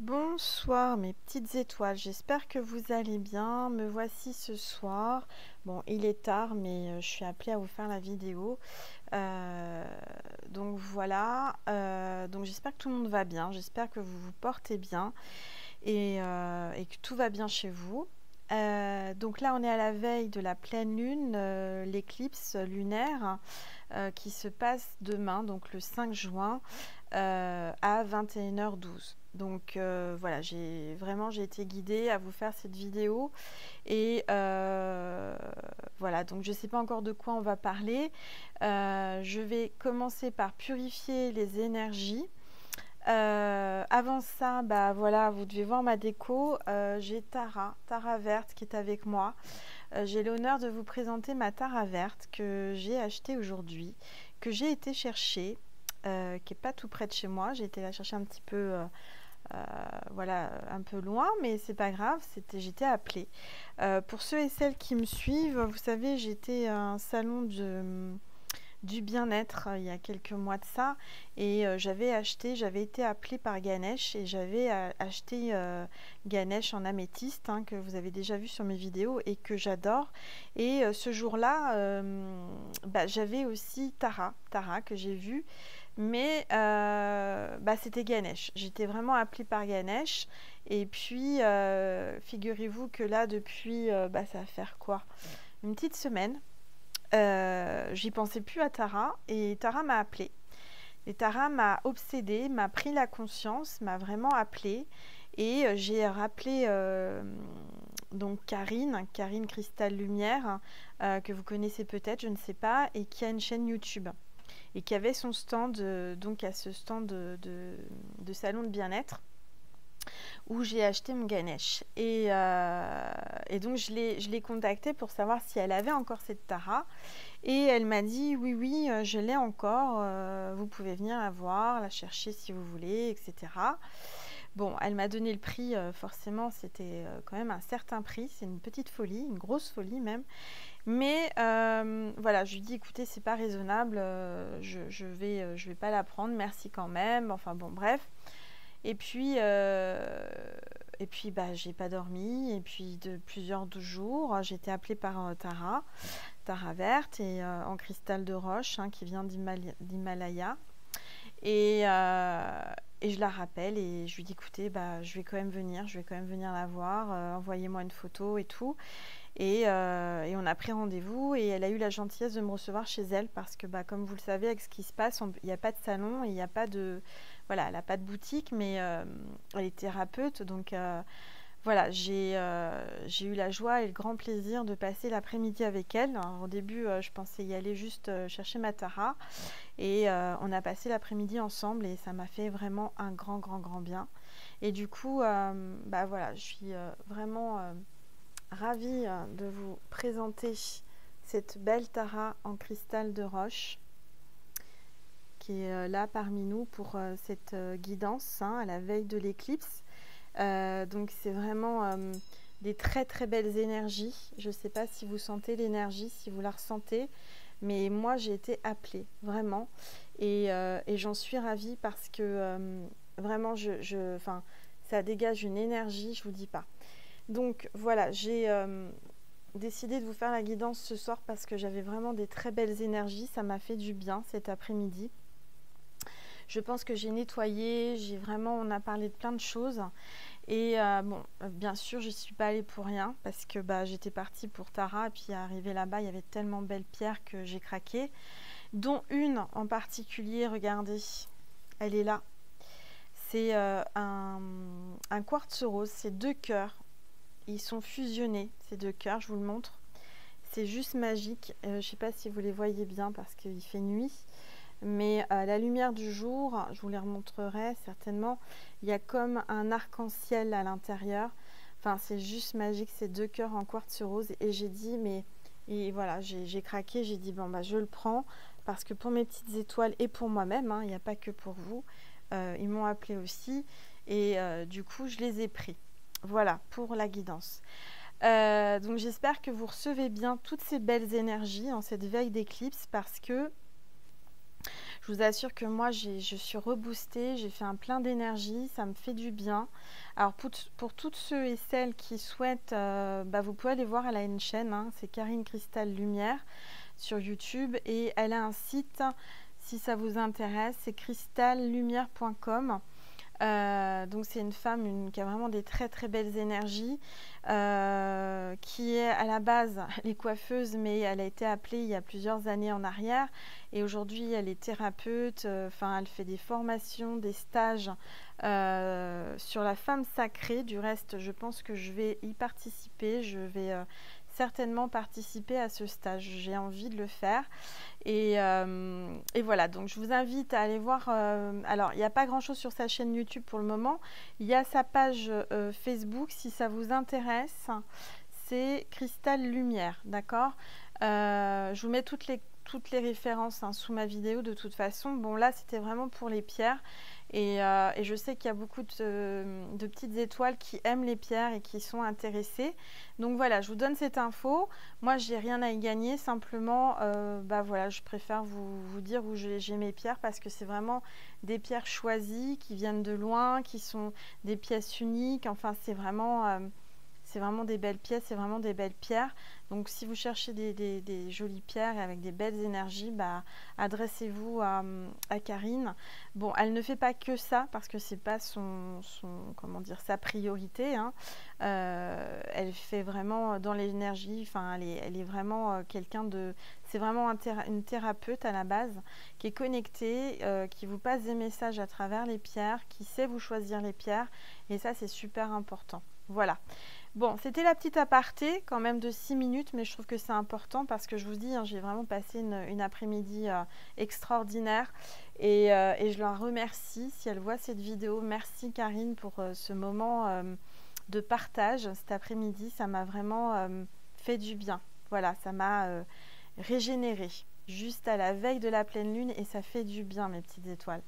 Bonsoir mes petites étoiles, j'espère que vous allez bien. Me voici ce soir. Bon, il est tard, mais euh, je suis appelée à vous faire la vidéo. Euh, donc voilà, euh, donc j'espère que tout le monde va bien, j'espère que vous vous portez bien et, et que tout va bien chez vous. donc là, on est à la veille de la pleine lune, l'éclipse lunaire qui se passe demain, donc le 5 juin à 21h12. Donc euh, voilà, j'ai vraiment j'ai été guidée à vous faire cette vidéo et euh, voilà. Donc je ne sais pas encore de quoi on va parler. Euh, je vais commencer par purifier les énergies. avant ça, bah voilà, vous devez voir ma déco. j'ai Tara, Tara verte qui est avec moi. j'ai l'honneur de vous présenter ma Tara verte que j'ai achetée aujourd'hui, que j'ai été chercher. qui n'est pas tout près de chez moi. J'ai été la chercher un petit peu euh, voilà, un peu loin, mais c'est pas grave, j'étais appelée. Euh, pour ceux et celles qui me suivent, vous savez, j'étais à un salon de, du bien-être euh, il y a quelques mois de ça, et j'avais acheté, j'avais été appelée par Ganesh, et j'avais acheté Ganesh en améthyste, hein, que vous avez déjà vu sur mes vidéos, et que j'adore. Et ce jour-là, bah, j'avais aussi Tara, Tara que j'ai vu mais euh, bah, c'était Ganesh. J'étais vraiment appelée par Ganesh. Et puis, euh, figurez-vous que là, depuis, euh, bah, ça va faire quoi? Une petite semaine. J'y pensais plus à Tara. Et Tara m'a appelée. Et Tara m'a obsédée, m'a pris la conscience, m'a vraiment appelée. Et j'ai rappelé donc Karine, Karine Cristal Lumière, que vous connaissez peut-être, je ne sais pas, et qui a une chaîne YouTube et qui avait son stand, euh, donc à ce stand de, salon de bien-être où j'ai acheté mon Ganesh. Et, euh, donc je l'ai contactée pour savoir si elle avait encore cette Tara. Et elle m'a dit oui, oui, euh, je l'ai encore. vous pouvez venir la voir, la chercher si vous voulez, etc. Bon, elle m'a donné le prix, forcément, c'était quand même un certain prix. C'est une petite folie, une grosse folie même. Mais euh, voilà, je lui dis écoutez, c'est pas raisonnable, euh, je, je, vais, euh, je vais pas la prendre, merci quand même. Enfin bon, bref. Et puis, et puis bah, j'ai pas dormi. Et puis de plusieurs jours, j'ai été appelée par Tara, Tara verte et en cristal de roche hein, qui vient d'Himalaya. Et, et, je la rappelle et je lui dis écoutez, bah, je vais quand même venir, je vais quand même venir la voir, envoyez-moi une photo et tout. Euh, et, on a pris rendez-vous et elle a eu la gentillesse de me recevoir chez elle parce que, bah, comme vous le savez, avec ce qui se passe, il n'y a pas de salon, il n'y a pas de, voilà, elle n'a pas de boutique, mais euh, elle est thérapeute, donc euh, voilà, j'ai eu la joie et le grand plaisir de passer l'après-midi avec elle. au début, je pensais y aller juste chercher ma Tara et on a passé l'après-midi ensemble et ça m'a fait vraiment un grand, grand, grand bien. Et du coup, bah voilà, je suis vraiment ravie euh, de vous présenter cette belle Tara en cristal de roche qui est euh, là parmi nous pour euh, cette guidance hein, à la veille de l'éclipse. donc c'est vraiment des très très belles énergies. Je ne sais pas si vous sentez l'énergie, si vous la ressentez, mais moi j'ai été appelée vraiment et, j'en suis ravie parce que vraiment je, je ça dégage une énergie, je vous dis pas. Donc voilà, j'ai euh, décidé de vous faire la guidance ce soir parce que j'avais vraiment des très belles énergies. Ça m'a fait du bien cet après-midi. Je pense que j'ai nettoyé, j'ai vraiment, on a parlé de plein de choses. Et euh, bon, bien sûr, je ne suis pas allée pour rien parce que bah, j'étais partie pour Tara et puis arrivé là-bas, il y avait tellement de belles pierres que j'ai craqué. Dont une en particulier, regardez, elle est là. C'est euh, un quartz rose, c'est deux cœurs ils sont fusionnés, ces deux cœurs, je vous le montre. C'est juste magique. Euh, je ne sais pas si vous les voyez bien parce qu'il fait nuit. Mais à la lumière du jour, je vous les remontrerai certainement, il y a comme un arc-en-ciel à l'intérieur. Enfin, c'est juste magique, ces deux cœurs en quartz rose. Et j'ai dit, mais et voilà, j'ai craqué, j'ai dit, bon, bah, je le prends parce que pour mes petites étoiles et pour moi-même, hein, il n'y a pas que pour vous, euh, ils m'ont appelé aussi. Et euh, du coup, je les ai pris. Voilà pour la guidance. Euh, donc j'espère que vous recevez bien toutes ces belles énergies en cette veille d'éclipse parce que je vous assure que moi, je suis reboostée, j'ai fait un plein d'énergie, ça me fait du bien. Alors pour, pour toutes ceux et celles qui souhaitent, euh, bah, vous pouvez aller voir, elle a une chaîne, hein, c'est Karine Cristal Lumière sur YouTube et elle a un site, si ça vous intéresse, c'est cristallumière.com. Euh, donc c'est une femme qui a vraiment des très très belles énergies, euh, qui est à la base les coiffeuse, mais elle a été appelée il y a plusieurs années en arrière, et aujourd'hui elle est thérapeute. Euh, enfin, elle fait des formations, des stages sur la femme sacrée. Du reste, je pense que je vais y participer. Je vais certainement participer à ce stage. J'ai envie de le faire. Et, euh, voilà, donc je vous invite à aller voir. Euh, alors, il n'y a pas grand-chose sur sa chaîne YouTube pour le moment. Il y a sa page euh, Facebook, si ça vous intéresse. C'est Cristal Lumière, d'accord? Je vous mets toutes les, toutes les références hein, sous ma vidéo de toute façon. Bon, là, c'était vraiment pour les pierres. Euh, et, je sais qu'il y a beaucoup de, petites étoiles qui aiment les pierres et qui sont intéressées. Donc voilà, je vous donne cette info. Moi, j'ai rien à y gagner. Simplement, euh, bah voilà, je préfère vous, vous dire où j'ai mes pierres parce que c'est vraiment des pierres choisies qui viennent de loin, qui sont des pièces uniques. Enfin, c'est vraiment... Euh, c'est vraiment des belles pièces, c'est vraiment des belles pierres. Donc si vous cherchez des, jolies pierres avec des belles énergies, bah, adressez-vous à, Karine. Bon, elle ne fait pas que ça parce que c'est pas son, comment dire sa priorité. Hein. Euh, elle fait vraiment dans l'énergie. Enfin, elle est, vraiment euh, quelqu'un de. C'est vraiment une thérapeute à la base qui est connectée, euh, qui vous passe des messages à travers les pierres, qui sait vous choisir les pierres. Et ça, c'est super important. Voilà. Bon, c'était la petite aparté quand même de 6 minutes, mais je trouve que c'est important parce que je vous dis, hein, j'ai vraiment passé une, après-midi euh, extraordinaire euh, et, je la remercie si elle voit cette vidéo. Merci Karine pour euh, ce moment de partage cet après-midi. Ça m'a vraiment fait du bien. Voilà, ça m'a régénéré juste à la veille de la pleine lune et ça fait du bien mes petites étoiles.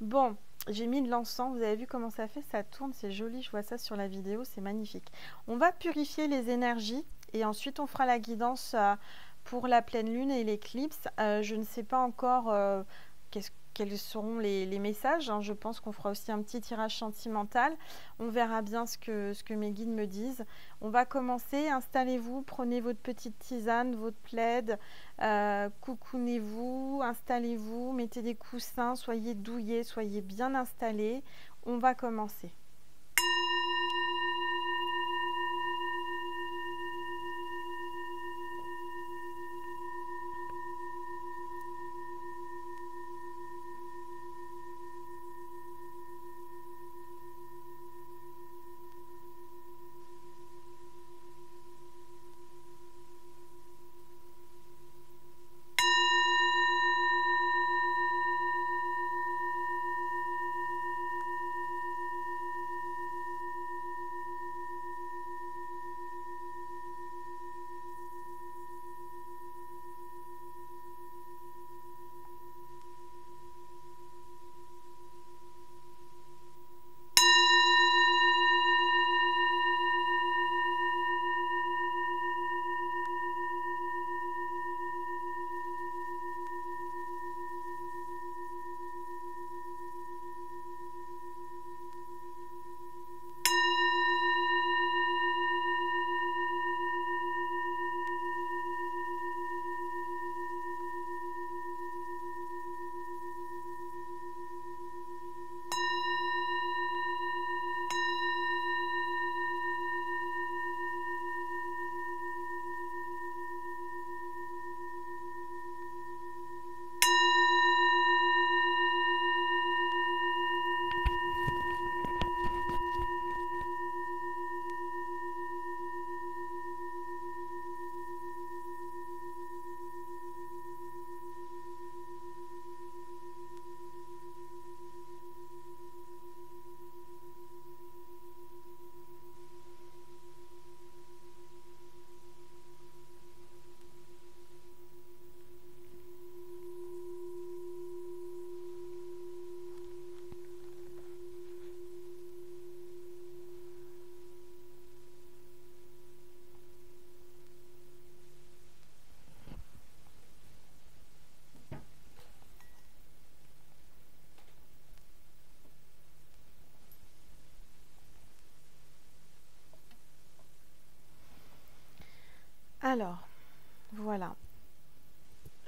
Bon, j'ai mis de l'encens, vous avez vu comment ça fait Ça tourne, c'est joli, je vois ça sur la vidéo, c'est magnifique. On va purifier les énergies et ensuite on fera la guidance euh, pour la pleine lune et l'éclipse. Euh, je ne sais pas encore euh, qu'est-ce quels seront les, messages. Hein. Je pense qu'on fera aussi un petit tirage sentimental. On verra bien ce que, mes guides me disent. On va commencer. Installez-vous, prenez votre petite tisane, votre plaid, euh, coucounez-vous, installez-vous, mettez des coussins, soyez douillés, soyez bien installés. On va commencer.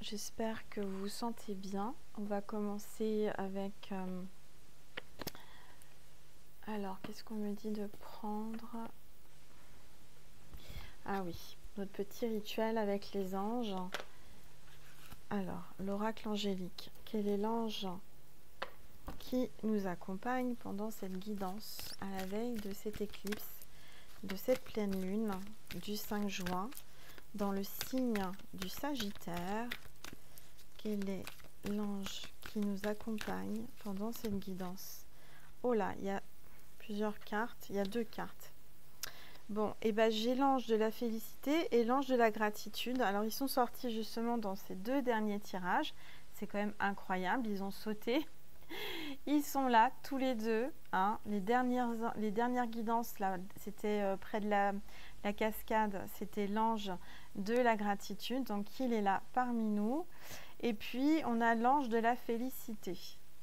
J'espère que vous vous sentez bien. On va commencer avec... Euh, alors, qu'est-ce qu'on me dit de prendre? Ah oui, notre petit rituel avec les anges. Alors, l'oracle angélique. Quel est l'ange qui nous accompagne pendant cette guidance à la veille de cette éclipse, de cette pleine lune du 5 juin, dans le signe du Sagittaire? Est l'ange qui nous accompagne pendant cette guidance Oh là, il y a plusieurs cartes, il y a deux cartes. Bon, et eh ben j'ai l'ange de la félicité et l'ange de la gratitude. Alors ils sont sortis justement dans ces deux derniers tirages. C'est quand même incroyable, ils ont sauté. Ils sont là tous les deux. Hein. Les, dernières, guidances, c'était euh, près de la, cascade, c'était l'ange de la gratitude. Donc il est là parmi nous. Et puis on a l'ange de la félicité.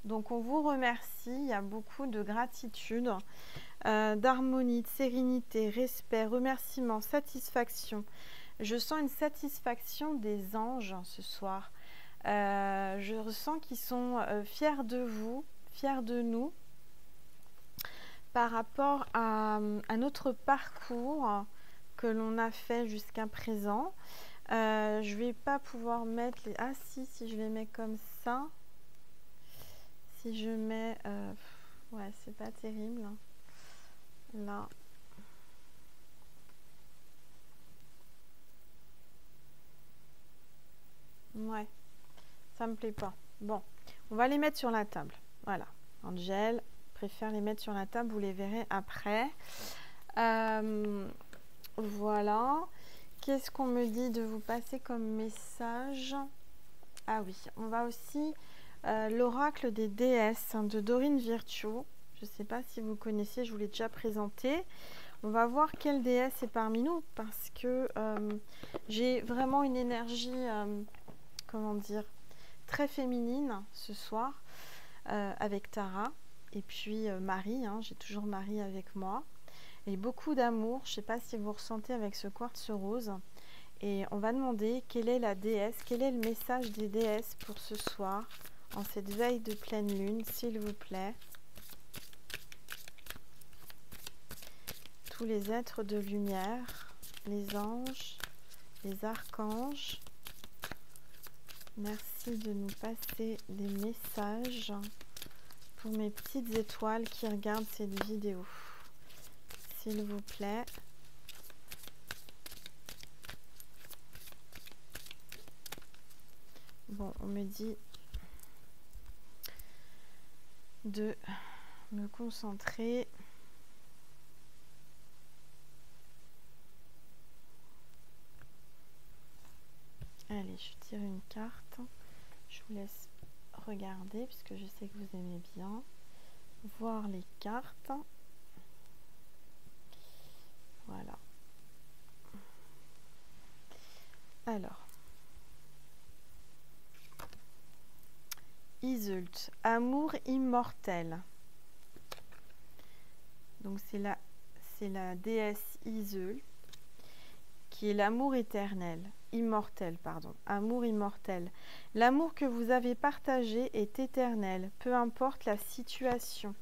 Donc on vous remercie, il y a beaucoup de gratitude. Euh, d'harmonie, de sérénité, respect, remerciement, satisfaction. Je sens une satisfaction des anges ce soir. Euh, je ressens qu'ils sont fiers de vous, fiers de nous par rapport à, notre parcours que l'on a fait jusqu'à présent. je ne vais pas pouvoir mettre les... Ah si, si je les mets comme ça. Si je mets... ouais, c'est pas terrible là. Ouais, ça me plaît pas. Bon, on va les mettre sur la table. Voilà, Angel préfère les mettre sur la table, vous les verrez après. Euh, voilà. Qu'est-ce qu'on me dit de vous passer comme message? Ah oui, on va aussi euh, l'oracle des déesses de Dorine Virtue. Je ne sais pas si vous connaissez, je vous l'ai déjà présenté. On va voir quelle déesse est parmi nous parce que euh, j'ai vraiment une énergie, comment dire, très féminine ce soir euh, avec Tara et puis Marie. Hein, j'ai toujours Marie avec moi et beaucoup d'amour. Je ne sais pas si vous ressentez avec ce quartz rose. Et on va demander quelle est la déesse, quel est le message des déesses pour ce soir, en cette veille de pleine lune, s'il vous plaît. tous les êtres de lumière, les anges, les archanges. Merci de nous passer des messages pour mes petites étoiles qui regardent cette vidéo. S'il vous plaît. Bon, on me dit de me concentrer Allez, je tire une carte. Je vous laisse regarder puisque je sais que vous aimez bien voir les cartes. Voilà. Alors. Isult, amour immortel. Donc c'est la, la déesse Isult qui l'amour éternel immortel, pardon, amour immortel. L'amour que vous avez partagé est éternel, peu importe la situation.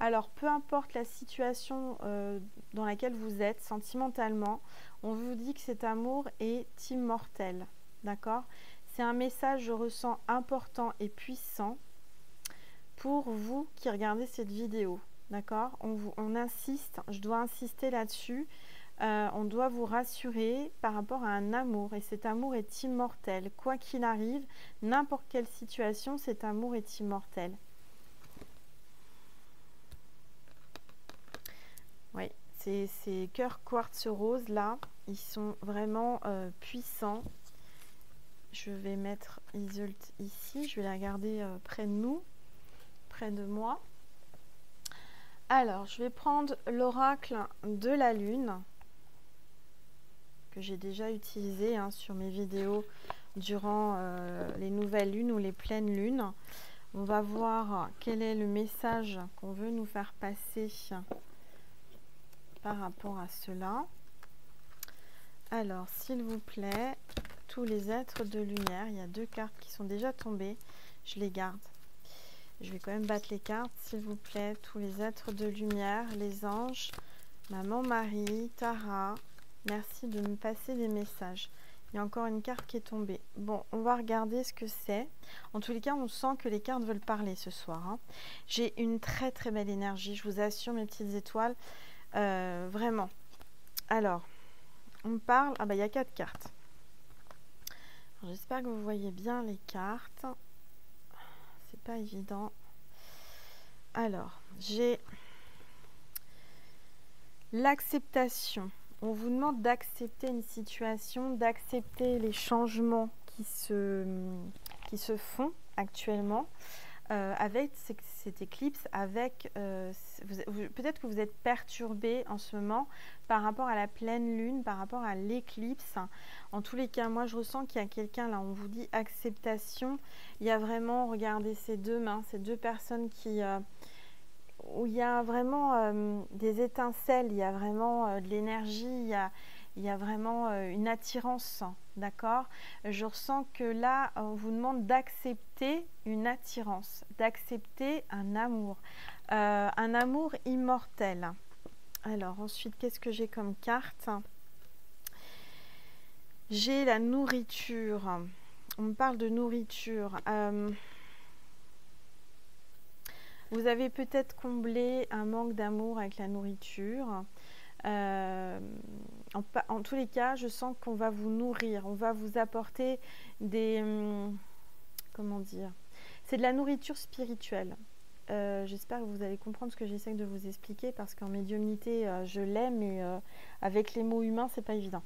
Alors, peu importe la situation euh, dans laquelle vous êtes sentimentalement, on vous dit que cet amour est immortel. D'accord? C'est un message, je ressens, important et puissant pour vous qui regardez cette vidéo. D'accord? On, on insiste, je dois insister là-dessus. Euh, on doit vous rassurer par rapport à un amour. Et cet amour est immortel. Quoi qu'il arrive, n'importe quelle situation, cet amour est immortel. Oui, ces, cœurs quartz rose là, ils sont vraiment euh, puissants. Je vais mettre Isult ici. Je vais la garder euh, près de nous, près de moi. Alors, je vais prendre l'oracle de la lune j'ai déjà utilisé hein, sur mes vidéos durant euh, les nouvelles lunes ou les pleines lunes. On va voir quel est le message qu'on veut nous faire passer par rapport à cela. Alors, s'il vous plaît, tous les êtres de lumière, il y a deux cartes qui sont déjà tombées. Je les garde. Je vais quand même battre les cartes, s'il vous plaît. Tous les êtres de lumière, les anges, Maman Marie, Tara, merci de me passer des messages. Il y a encore une carte qui est tombée. Bon, on va regarder ce que c'est. En tous les cas, on sent que les cartes veulent parler ce soir. Hein. J'ai une très très belle énergie, je vous assure mes petites étoiles. Euh, vraiment. Alors, on parle... Ah bah il y a quatre cartes. J'espère que vous voyez bien les cartes. C'est pas évident. Alors, j'ai l'acceptation. On vous demande d'accepter une situation, d'accepter les changements qui se, qui se font actuellement. Euh, avec cette éclipse, avec euh, peut-être que vous êtes perturbé en ce moment par rapport à la pleine lune, par rapport à l'éclipse. En tous les cas, moi je ressens qu'il y a quelqu'un là, on vous dit acceptation. Il y a vraiment, regardez ces deux mains, ces deux personnes qui, euh, où il y a vraiment des étincelles, il y a vraiment de l'énergie, il y a, il y a vraiment euh, une attirance, d'accord? Je ressens que là, on vous demande d'accepter une attirance, d'accepter un amour, euh, un amour immortel. Alors ensuite, qu'est-ce que j'ai comme carte? J'ai la nourriture. On me parle de nourriture. Vous avez peut-être comblé un manque d'amour avec la nourriture. Euh, en, tous les cas, je sens qu'on va vous nourrir, on va vous apporter des... Hum, comment dire C'est de la nourriture spirituelle. Euh, j'espère que vous allez comprendre ce que j'essaie de vous expliquer parce qu'en médiumnité, euh, je l'ai, mais avec les mots humains, c'est pas évident.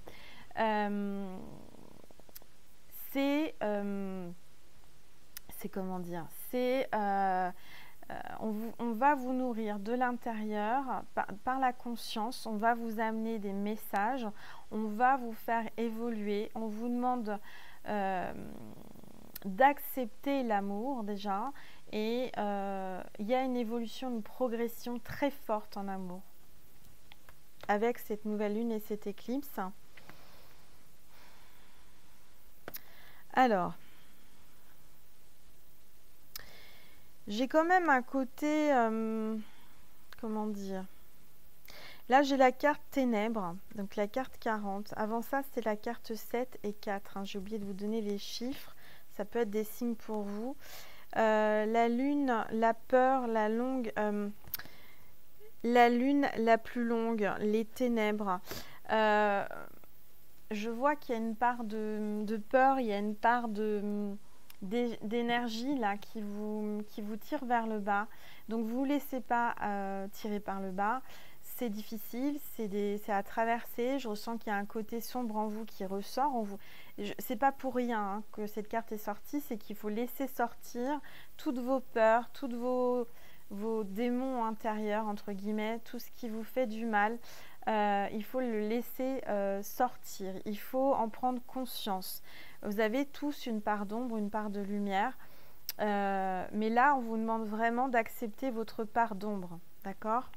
c'est... c'est comment dire C'est euh, on, va vous nourrir de l'intérieur par, la conscience, on va vous amener des messages, on va vous faire évoluer, on vous demande euh, d'accepter l'amour déjà. Et euh, il y a une évolution, une progression très forte en amour. Avec cette nouvelle lune et cette éclipse. Alors, J'ai quand même un côté... Euh, comment dire Là, j'ai la carte ténèbres, donc la carte 40. Avant ça, c'était la carte 7 et 4. Hein. J'ai oublié de vous donner les chiffres. Ça peut être des signes pour vous. Euh, la lune, la peur, la longue... Euh, la lune la plus longue, les ténèbres. je vois qu'il y a une part de, peur, il y a une part de d'énergie là qui vous, qui vous tire vers le bas. Donc vous ne laissez pas euh, tirer par le bas. C'est difficile, c'est à traverser. Je ressens qu'il y a un côté sombre en vous qui ressort. En vous. C'est pas pour rien hein, que cette carte est sortie, c'est qu'il faut laisser sortir toutes vos peurs, toutes vos, vos démons intérieurs, entre guillemets, tout ce qui vous fait du mal. Euh, il faut le laisser euh, sortir. Il faut en prendre conscience. Vous avez tous une part d'ombre, une part de lumière. Euh, mais là, on vous demande vraiment d'accepter votre part d'ombre. D'accord?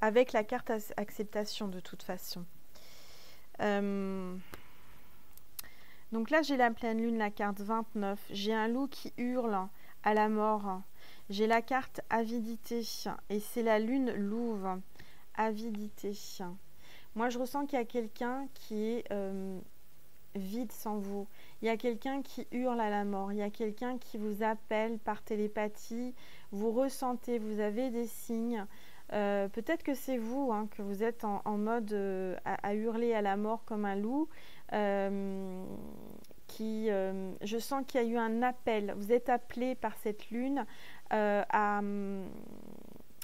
Avec la carte acceptation de toute façon. Donc là, j'ai la pleine lune, la carte 29. J'ai un loup qui hurle à la mort. J'ai la carte avidité et c'est la lune louve. Avidité. Moi, je ressens qu'il y a quelqu'un qui est euh, vide sans vous. Il y a quelqu'un qui hurle à la mort. Il y a quelqu'un qui vous appelle par télépathie. Vous ressentez, vous avez des signes. Euh, peut-être que c'est vous, hein, que vous êtes en, mode euh, à, hurler à la mort comme un loup. Qui, je sens qu'il y a eu un appel. Vous êtes appelé par cette lune à,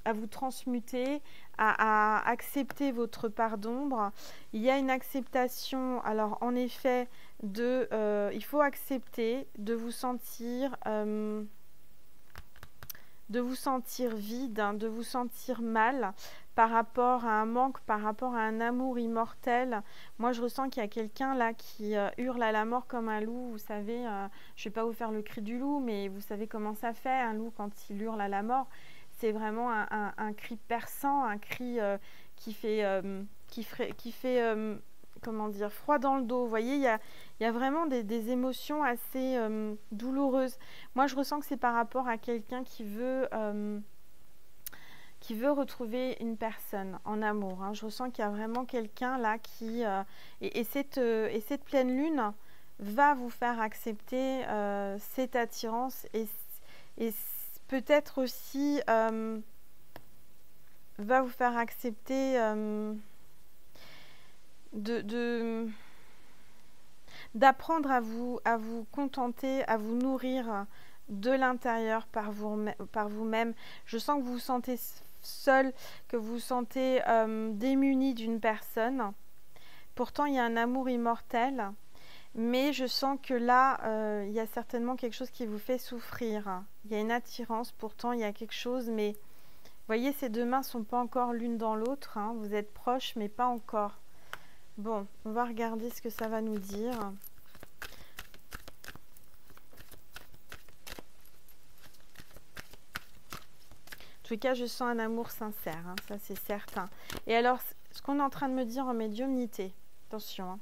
à vous transmuter, à, accepter votre part d'ombre. Il y a une acceptation, alors en effet, de, euh, il faut accepter de vous sentir, euh, de vous sentir vide, hein, de vous sentir mal par rapport à un manque, par rapport à un amour immortel. Moi, je ressens qu'il y a quelqu'un là qui euh, hurle à la mort comme un loup. Vous savez, je ne vais pas vous faire le cri du loup, mais vous savez comment ça fait un loup quand il hurle à la mort c'est vraiment un, cri perçant, un cri euh, qui fait, euh, qui, qui fait euh, comment dire, froid dans le dos. Vous voyez, il y a, y a, vraiment des, émotions assez douloureuses. Moi, je ressens que c'est par rapport à quelqu'un qui veut... Qui veut retrouver une personne en amour. Hein. Je ressens qu'il y a vraiment quelqu'un là qui... et, cette, et cette pleine lune va vous faire accepter cette attirance et, et peut-être aussi va vous faire accepter de d'apprendre à vous à vous contenter, à vous nourrir de l'intérieur par vous par vous-même. Je sens que vous vous sentez seul, que vous vous sentez euh, démuni d'une personne. Pourtant, il y a un amour immortel, mais je sens que là, euh, il y a certainement quelque chose qui vous fait souffrir. Il y a une attirance, pourtant il y a quelque chose, mais vous voyez, ces deux mains sont pas encore l'une dans l'autre. Hein. Vous êtes proches, mais pas encore. Bon, on va regarder ce que ça va nous dire. En tout cas, je sens un amour sincère, hein, ça c'est certain. Et alors, ce qu'on est en train de me dire en médiumnité, attention, hein,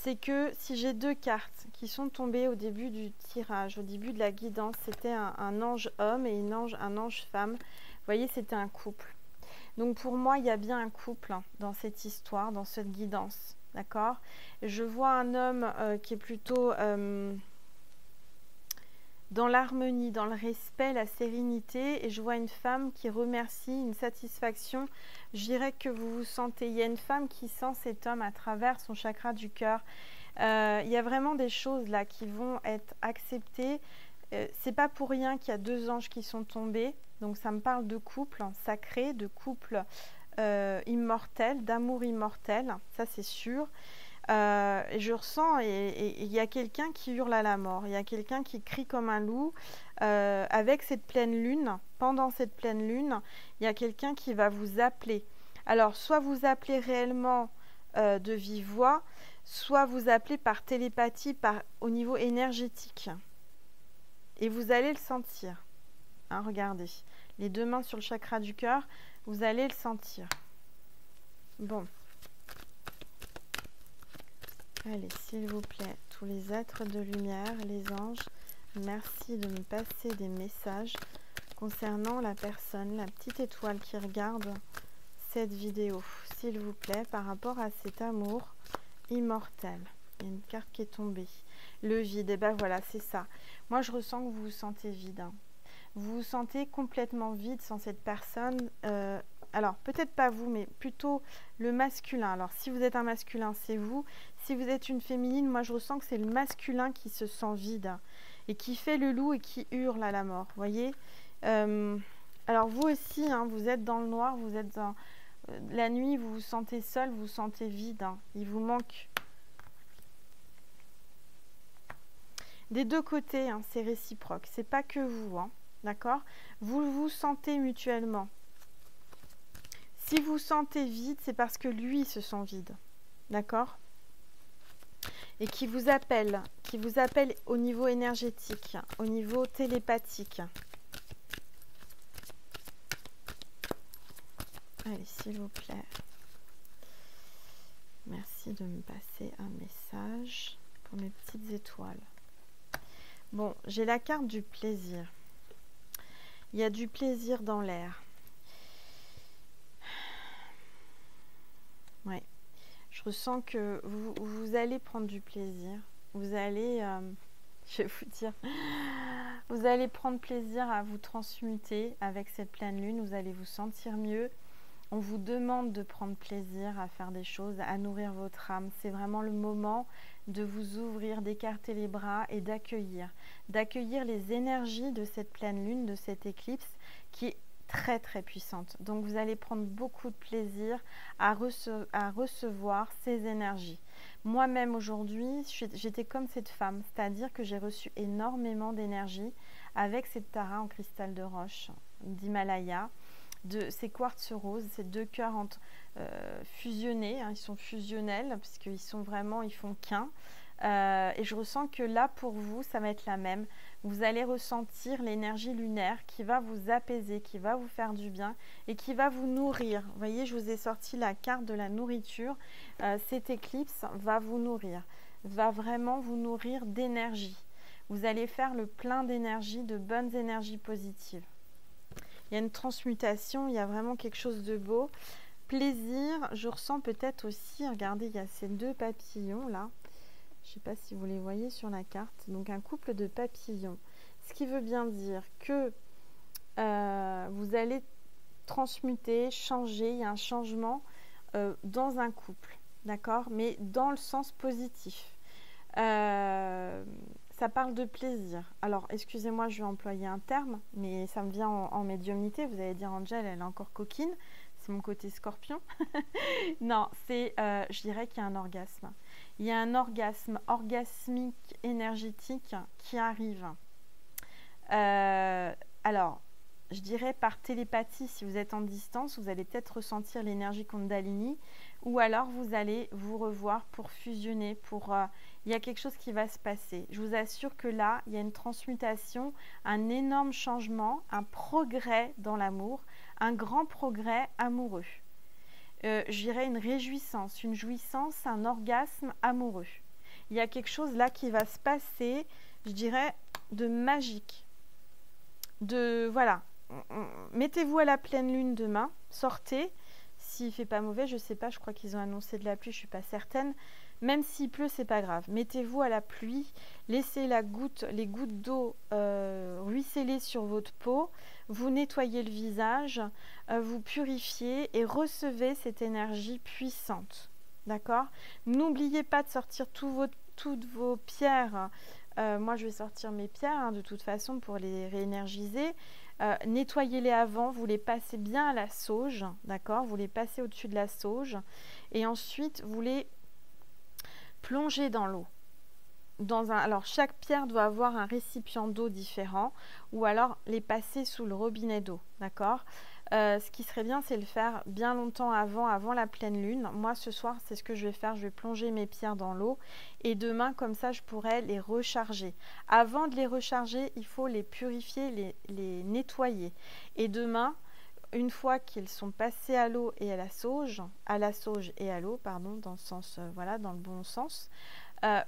c'est que si j'ai deux cartes qui sont tombées au début du tirage, au début de la guidance, c'était un, ange homme et un ange femme. Vous voyez, c'était un couple. Donc pour moi, il y a bien un couple hein, dans cette histoire, dans cette guidance. D'accord? Je vois un homme euh, qui est plutôt euh, dans l'harmonie, dans le respect, la sérénité. Et je vois une femme qui remercie, une satisfaction. Je dirais que vous vous sentez. Il y a une femme qui sent cet homme à travers son chakra du cœur. Euh, il y a vraiment des choses là qui vont être acceptées. C'est pas pour rien qu'il y a deux anges qui sont tombés. Donc ça me parle de couple sacré, de couple euh, immortel, d'amour immortel, ça c'est sûr. Euh, je ressens, et il y a quelqu'un qui hurle à la mort, il y a quelqu'un qui crie comme un loup. Euh, avec cette pleine lune, pendant cette pleine lune, il y a quelqu'un qui va vous appeler. Alors, soit vous appelez réellement de vive voix, soit vous appelez par télépathie, par, au niveau énergétique. Et vous allez le sentir. Hein, regardez, les deux mains sur le chakra du cœur, vous allez le sentir. Bon. Allez, s'il vous plaît, tous les êtres de lumière, les anges, merci de me passer des messages concernant la personne, la petite étoile qui regarde cette vidéo, s'il vous plaît, par rapport à cet amour immortel. Il y a une carte qui est tombée. Le vide, et eh ben voilà, c'est ça. Moi, je ressens que vous vous sentez vide. Hein vous vous sentez complètement vide sans cette personne. Euh, alors, peut-être pas vous, mais plutôt le masculin. Alors, si vous êtes un masculin, c'est vous. Si vous êtes une féminine, moi, je ressens que c'est le masculin qui se sent vide et qui fait le loup et qui hurle à la mort. voyez euh, Alors, vous aussi, hein, vous êtes dans le noir, vous êtes dans... Euh, la nuit, vous vous sentez seul, vous vous sentez vide. Hein. Il vous manque... Des deux côtés, hein, c'est réciproque. C'est pas que vous. D'accord? Vous vous sentez mutuellement. Si vous sentez vide, c'est parce que lui se sent vide. D'accord? Et qui vous appelle, qui vous appelle au niveau énergétique, au niveau télépathique. Allez, s'il vous plaît. Merci de me passer un message pour mes petites étoiles. Bon, j'ai la carte du plaisir. Il y a du plaisir dans l'air. Je ressens que vous, allez prendre du plaisir. Vous allez, euh, je vais vous dire, vous allez prendre plaisir à vous transmuter avec cette pleine lune. Vous allez vous sentir mieux. On vous demande de prendre plaisir à faire des choses, à nourrir votre âme. C'est vraiment le moment de vous ouvrir, d'écarter les bras et d'accueillir. D'accueillir les énergies de cette pleine lune, de cette éclipse qui très très puissante. Donc vous allez prendre beaucoup de plaisir à, recevoir ces énergies. Moi-même aujourd'hui, j'étais comme cette femme, c'est-à-dire que j'ai reçu énormément d'énergie avec cette tara en cristal de roche d'Himalaya de ces quartz roses, ces deux cœurs euh, fusionnés, hein, ils sont fusionnels puisqu'ils sont vraiment, ils font qu'un. Euh, et je ressens que là, pour vous, ça va être la même. Vous allez ressentir l'énergie lunaire qui va vous apaiser, qui va vous faire du bien et qui va vous nourrir. Vous voyez, je vous ai sorti la carte de la nourriture. Euh, cette éclipse va vous nourrir, va vraiment vous nourrir d'énergie. Vous allez faire le plein d'énergie, de bonnes énergies positives. Il y a une transmutation, il y a vraiment quelque chose de beau. Plaisir, je ressens peut-être aussi, regardez, il y a ces deux papillons là. Je ne sais pas si vous les voyez sur la carte. Donc un couple de papillons. Ce qui veut bien dire que euh, vous allez transmuter, changer, il y a un changement euh, dans un couple, d'accord? Mais dans le sens positif. Euh, ça parle de plaisir. Alors, excusez-moi, je vais employer un terme, mais ça me vient en, en médiumnité. Vous allez dire, Angel, elle est encore coquine. C'est mon côté scorpion. non, c'est, je dirais qu'il y a un orgasme il y a un orgasme orgasmique énergétique qui arrive. Euh, alors, je dirais par télépathie, si vous êtes en distance, vous allez peut-être ressentir l'énergie Kundalini, ou alors vous allez vous revoir pour fusionner, pour euh, il y a quelque chose qui va se passer. Je vous assure que là, il y a une transmutation, un énorme changement, un progrès dans l'amour, un grand progrès amoureux euh, j'irais une réjouissance, une jouissance, un orgasme amoureux. Il y a quelque chose là qui va se passer, je dirais, de magique. De voilà, mettez-vous à la pleine lune demain, sortez. S'il fait pas mauvais, je sais pas, je crois qu'ils ont annoncé de la pluie, je suis pas certaine. Même s'il pleut, c'est pas grave. Mettez-vous à la pluie, laissez la goutte, les gouttes d'eau euh, ruisseler sur votre peau vous nettoyez le visage, euh, vous purifiez et recevez cette énergie puissante. D'accord? N'oubliez pas de sortir toutes vos pierres. Euh, moi, je vais sortir mes pierres hein, de toute façon pour les réénergiser. Euh, nettoyez-les avant, vous les passez bien à la sauge, d'accord? Vous les passez au-dessus de la sauge et ensuite vous les plongez dans l'eau alors chaque pierre doit avoir un récipient d'eau différent ou alors les passer sous le robinet d'eau, d'accord? Euh, Ce qui serait bien, c'est le faire bien longtemps avant, avant la pleine lune. Moi, ce soir, c'est ce que je vais faire. Je vais plonger mes pierres dans l'eau et demain, comme ça, je pourrais les recharger. Avant de les recharger, il faut les purifier, les, les nettoyer. Et demain, une fois qu'ils sont passés à l'eau et à la sauge, à la sauge et à l'eau, pardon, dans le sens, euh, voilà, dans le bon sens,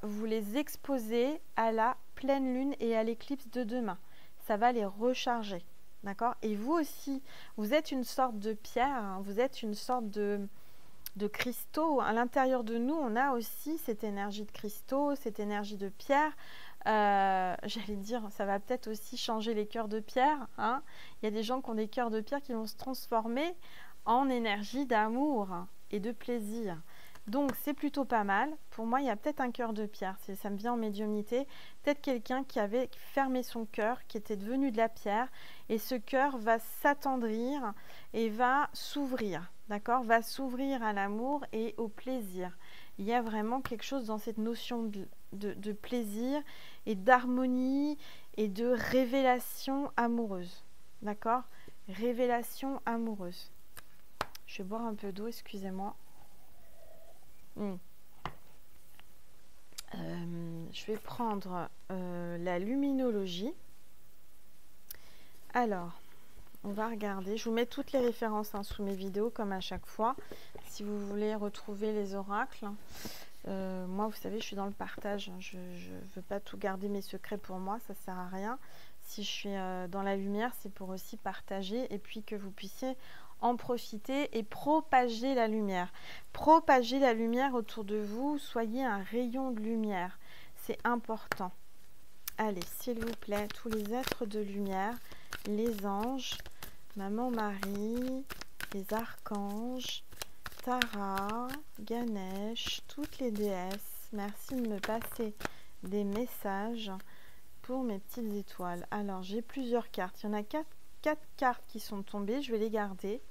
vous les exposez à la pleine lune et à l'éclipse de demain. Ça va les recharger. D'accord? Et vous aussi, vous êtes une sorte de pierre, hein, vous êtes une sorte de, de cristaux. À l'intérieur de nous, on a aussi cette énergie de cristaux, cette énergie de pierre. Euh, j'allais dire, ça va peut-être aussi changer les cœurs de pierre. Hein. Il y a des gens qui ont des cœurs de pierre qui vont se transformer en énergie d'amour et de plaisir. Donc c'est plutôt pas mal. Pour moi, il y a peut-être un cœur de pierre, ça me vient en médiumnité. Peut-être quelqu'un qui avait fermé son cœur, qui était devenu de la pierre, et ce cœur va s'attendrir et va s'ouvrir, d'accord? Va s'ouvrir à l'amour et au plaisir. Il y a vraiment quelque chose dans cette notion de plaisir et d'harmonie et de révélation amoureuse, d'accord? Révélation amoureuse. Je vais boire un peu d'eau, excusez-moi. Hmm. Euh, je vais prendre euh, la luminologie. Alors, on va regarder. Je vous mets toutes les références hein, sous mes vidéos, comme à chaque fois. Si vous voulez retrouver les oracles. Euh, moi, vous savez, je suis dans le partage. Je ne veux pas tout garder mes secrets pour moi. Ça ne sert à rien. Si je suis dans la lumière, c'est pour aussi partager et puis que vous puissiez en profiter et propager la lumière. Propager la lumière autour de vous, soyez un rayon de lumière. C'est important. Allez, s'il vous plaît, tous les êtres de lumière, les anges, Maman Marie, les archanges, Tara, Ganesh, toutes les déesses, merci de me passer des messages pour mes petites étoiles. Alors, j'ai plusieurs cartes. Il y en a quatre, quatre cartes qui sont tombées. Je vais les garder.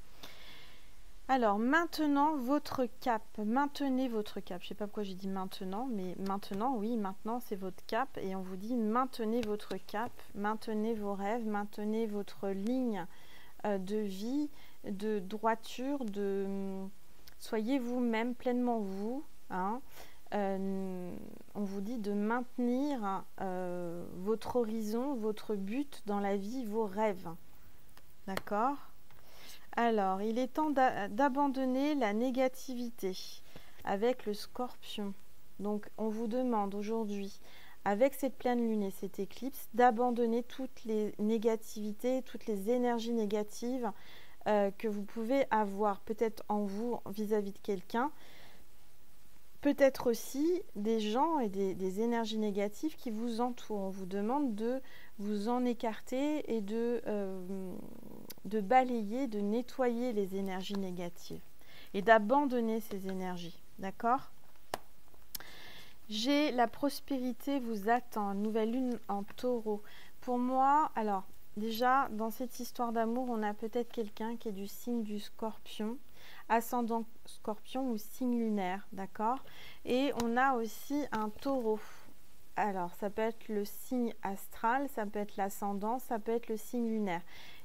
Alors, maintenant, votre cap. Maintenez votre cap. Je ne sais pas pourquoi j'ai dit maintenant, mais maintenant, oui, maintenant, c'est votre cap. Et on vous dit maintenez votre cap, maintenez vos rêves, maintenez votre ligne euh, de vie, de droiture, de... Soyez vous-même, pleinement vous. Hein. on vous dit de maintenir votre horizon, votre but dans la vie, vos rêves. D'accord? Alors, il est temps d'abandonner la négativité avec le scorpion. Donc, on vous demande aujourd'hui, avec cette pleine lune et cette éclipse, d'abandonner toutes les négativités, toutes les énergies négatives euh, que vous pouvez avoir peut-être en vous vis-à-vis de quelqu'un, peut-être aussi des gens et des, énergies négatives qui vous entourent. On vous demande de vous en écarter et de, euh, de balayer, de nettoyer les énergies négatives et d'abandonner ces énergies. D'accord? J'ai la prospérité vous attend, nouvelle lune en taureau. Pour moi, alors déjà, dans cette histoire d'amour, on a peut-être quelqu'un qui est du signe du scorpion, ascendant scorpion ou signe lunaire, d'accord? Et on a aussi un taureau. Alors, ça peut être le signe astral, ça peut être l'ascendant, ça peut être le signe lunaire.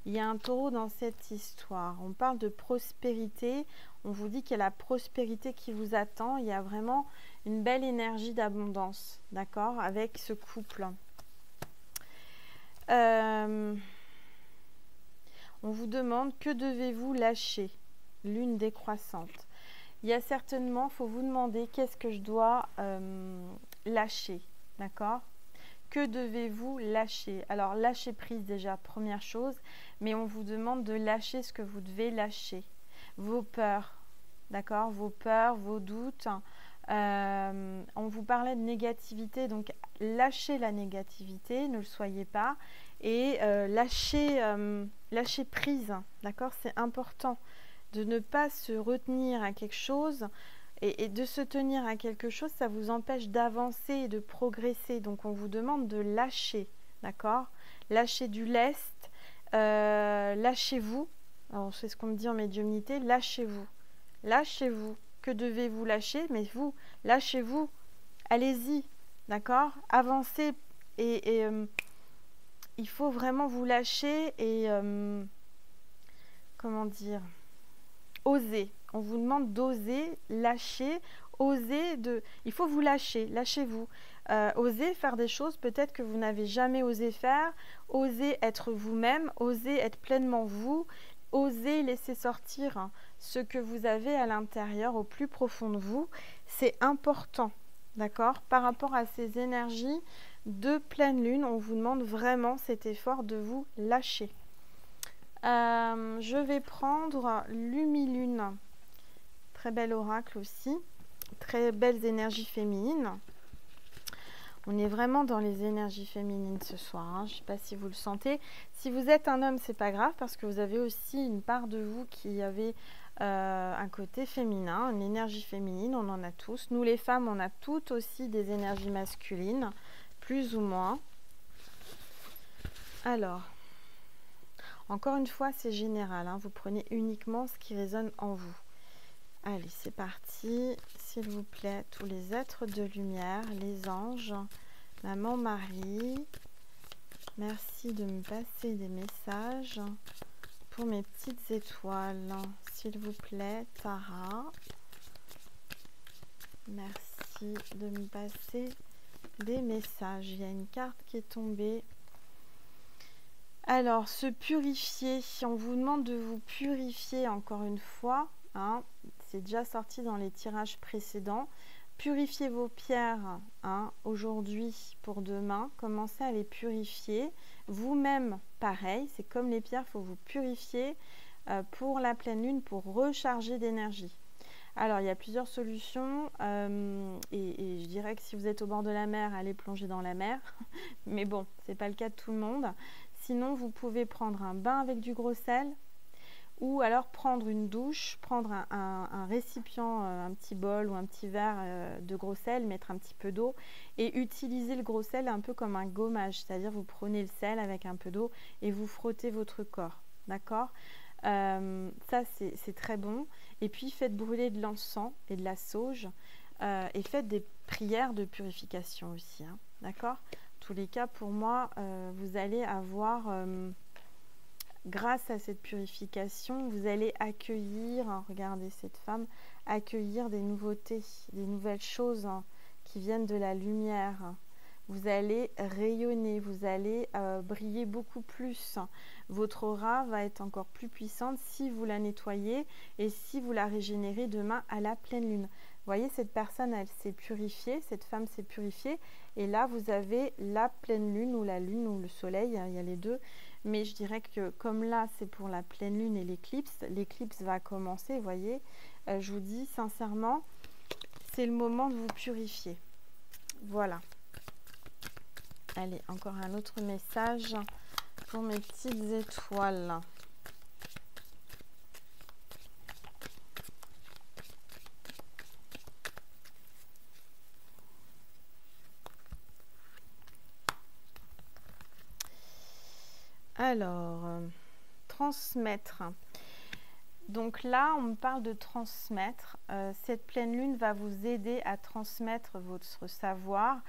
Il y a un taureau dans cette histoire. On parle de prospérité. On vous dit qu'il y a la prospérité qui vous attend. Il y a vraiment une belle énergie d'abondance, d'accord, avec ce couple. Euh, on vous demande que devez-vous lâcher? Lune décroissante. Il y a certainement, il faut vous demander qu'est-ce que je dois euh, lâcher, d'accord? Que devez-vous lâcher? Alors, lâcher prise déjà, première chose, mais on vous demande de lâcher ce que vous devez lâcher. Vos peurs, d'accord? Vos peurs, vos doutes. Euh, on vous parlait de négativité, donc lâchez la négativité, ne le soyez pas, et euh, lâchez, lâchez prise, d'accord? C'est important de ne pas se retenir à quelque chose et, de se tenir à quelque chose, ça vous empêche d'avancer et de progresser. Donc on vous demande de lâcher, d'accord? Lâcher du lest, euh, lâchez-vous. Alors c'est ce qu'on me dit en médiumnité, lâchez-vous. Lâchez-vous. Que devez-vous lâcher? Mais vous, lâchez-vous. Allez-y, d'accord? Avancez et, euh, il faut vraiment vous lâcher et euh, comment dire? Oser. On vous demande d'oser, lâcher, oser de. Il faut vous lâcher, lâchez-vous. Euh, oser faire des choses peut-être que vous n'avez jamais osé faire, oser être vous-même, oser être pleinement vous, oser laisser sortir hein, ce que vous avez à l'intérieur, au plus profond de vous. C'est important, d'accord? Par rapport à ces énergies de pleine lune, on vous demande vraiment cet effort de vous lâcher. Euh, je vais prendre l'humilune. Très bel oracle aussi. Très belles énergies féminines. On est vraiment dans les énergies féminines ce soir. Hein. Je ne sais pas si vous le sentez. Si vous êtes un homme, c'est pas grave parce que vous avez aussi une part de vous qui avait euh, un côté féminin, une énergie féminine. On en a tous. Nous les femmes, on a toutes aussi des énergies masculines, plus ou moins. Alors, encore une fois, c'est général. Hein. Vous prenez uniquement ce qui résonne en vous. Allez, c'est parti. S'il vous plaît, tous les êtres de lumière, les anges, Maman Marie, merci de me passer des messages pour mes petites étoiles. S'il vous plaît, Tara, merci de me passer des messages. Il y a une carte qui est tombée alors, se purifier, on vous demande de vous purifier encore une fois, hein, c'est déjà sorti dans les tirages précédents, purifiez vos pierres hein, aujourd'hui pour demain, commencez à les purifier. Vous-même, pareil, c'est comme les pierres, il faut vous purifier euh, pour la pleine lune, pour recharger d'énergie. Alors, il y a plusieurs solutions euh, et, je dirais que si vous êtes au bord de la mer, allez plonger dans la mer. Mais bon, ce n'est pas le cas de tout le monde. Sinon, vous pouvez prendre un bain avec du gros sel ou alors prendre une douche, prendre un, récipient, euh, un petit bol ou un petit verre euh, de gros sel, mettre un petit peu d'eau et utiliser le gros sel un peu comme un gommage, c'est-à-dire vous prenez le sel avec un peu d'eau et vous frottez votre corps, d'accord? Euh, Ça c'est très bon. Et puis faites brûler de l'encens et de la sauge et faites des prières de purification aussi, hein, d'accord? Les cas, pour moi, euh, vous allez avoir, euh, grâce à cette purification, vous allez accueillir, hein, regardez cette femme, accueillir des nouveautés, des nouvelles choses, hein, qui viennent de la lumière. Vous allez rayonner, vous allez euh, briller beaucoup plus. Votre aura va être encore plus puissante si vous la nettoyez et si vous la régénérez demain à la pleine lune. Vous voyez, cette personne, elle s'est purifiée, cette femme s'est purifiée. Et là, vous avez la pleine lune ou la lune ou le soleil, hein, il y a les deux. Mais je dirais que comme là, c'est pour la pleine lune et l'éclipse, l'éclipse va commencer, vous voyez. Euh, je vous dis sincèrement, c'est le moment de vous purifier. Voilà. Allez, encore un autre message pour mes petites étoiles. Alors, euh, transmettre. Donc là, on me parle de transmettre. Euh, cette pleine lune va vous aider à transmettre votre savoir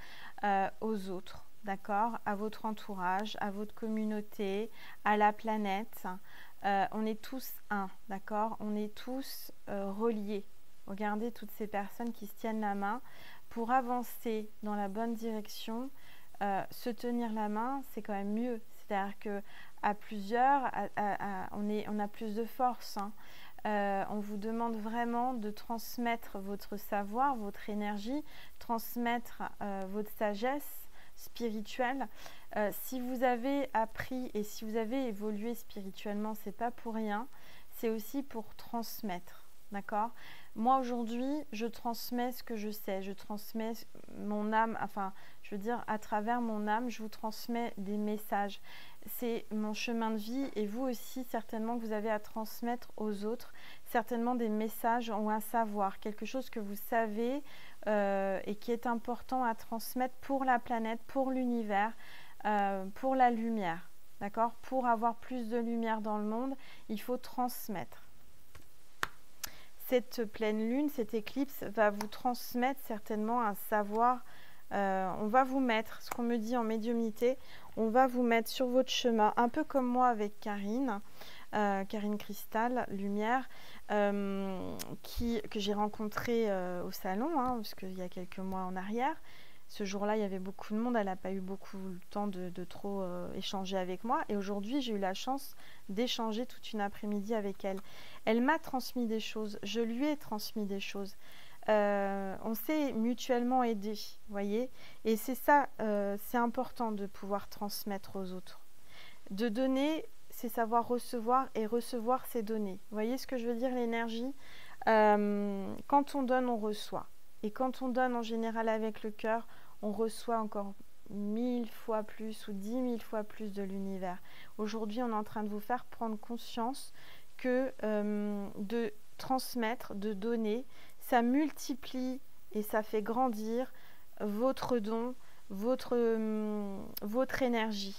euh, aux autres, d'accord À votre entourage, à votre communauté, à la planète. on est tous un, d'accord On est tous reliés. Regardez toutes ces personnes qui se tiennent la main pour avancer dans la bonne direction. se tenir la main, c'est quand même mieux. C'est-à-dire que à plusieurs, on, est, on, a plus de force. Hein. Euh, on vous demande vraiment de transmettre votre savoir, votre énergie, transmettre euh, votre sagesse spirituelle. Euh, si vous avez appris et si vous avez évolué spirituellement, c'est pas pour rien. C'est aussi pour transmettre. D'accord? Moi aujourd'hui, je transmets ce que je sais. Je transmets mon âme, enfin, je veux dire, à travers mon âme, je vous transmets des messages c'est mon chemin de vie et vous aussi certainement que vous avez à transmettre aux autres, certainement des messages ou un savoir, quelque chose que vous savez euh, et qui est important à transmettre pour la planète, pour l'univers, euh, pour la lumière. D'accord? Pour avoir plus de lumière dans le monde, il faut transmettre. Cette pleine lune, cette éclipse va vous transmettre certainement un savoir euh, on va vous mettre, ce qu'on me dit en médiumnité, on va vous mettre sur votre chemin, un peu comme moi avec Karine, euh, Karine Cristal, Lumière, euh, que j'ai rencontrée au salon, hein, parce qu'il y a quelques mois en arrière. Ce jour-là, il y avait beaucoup de monde, elle n'a pas eu beaucoup le temps de trop échanger avec moi. Et aujourd'hui, j'ai eu la chance d'échanger toute une après-midi avec elle. Elle m'a transmis des choses, je lui ai transmis des choses. Euh, on s'est mutuellement aidé, voyez. Et c'est ça, euh, c'est important de pouvoir transmettre aux autres. De donner, c'est savoir recevoir et recevoir, c'est donner. Voyez ce que je veux dire, l'énergie? Euh, Quand on donne, on reçoit. Et quand on donne en général avec le cœur, on reçoit encore mille fois plus ou dix mille fois plus de l'univers. Aujourd'hui, on est en train de vous faire prendre conscience que de transmettre, de donner, ça multiplie et ça fait grandir votre don, votre, hum, votre énergie.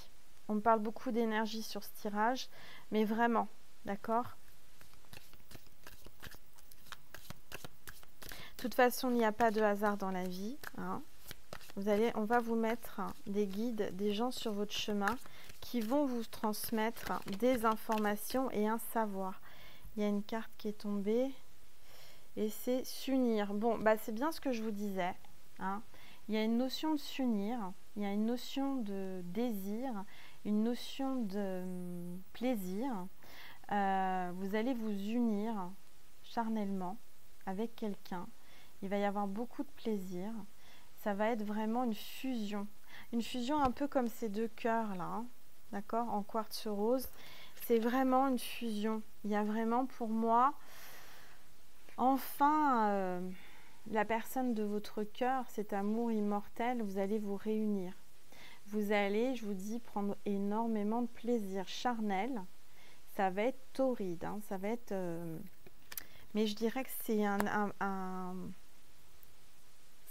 On parle beaucoup d'énergie sur ce tirage, mais vraiment, d'accord? De toute façon, il n'y a pas de hasard dans la vie. Hein. Vous allez, on va vous mettre des guides, des gens sur votre chemin qui vont vous transmettre des informations et un savoir. Il y a une carte qui est tombée et c'est s'unir. Bon, bah c'est bien ce que je vous disais. Hein. Il y a une notion de s'unir, il y a une notion de désir, une notion de hum, plaisir. Euh, vous allez vous unir charnellement avec quelqu'un. Il va y avoir beaucoup de plaisir. Ça va être vraiment une fusion. Une fusion un peu comme ces deux cœurs là, hein. d'accord, en quartz rose. C'est vraiment une fusion. Il y a vraiment pour moi Enfin, euh, la personne de votre cœur, cet amour immortel, vous allez vous réunir. Vous allez, je vous dis, prendre énormément de plaisir charnel. Ça va être torride, hein, ça va être... Euh, mais je dirais que c'est un,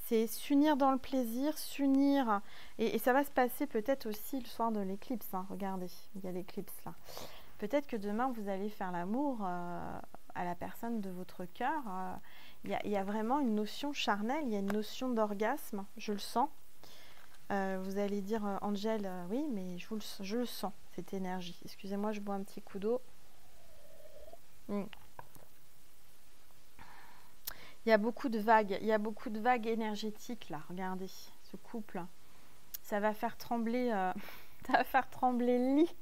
c'est s'unir dans le plaisir, s'unir, et, ça va se passer peut-être aussi le soir de l'éclipse. Hein. regardez, il y a l'éclipse là. Peut-être que demain vous allez faire l'amour euh, à la personne de votre cœur. Euh, il y, a vraiment une notion charnelle, il y a une notion d'orgasme, je le sens. Euh, vous allez dire, euh, Angèle, oui, mais je, je, le sens, cette énergie. Excusez-moi, je bois un petit coup d'eau. Hmm. Il y a beaucoup de vagues, il y a beaucoup de vagues énergétiques là. Regardez, ce couple, ça va faire trembler, ça va faire trembler le lit.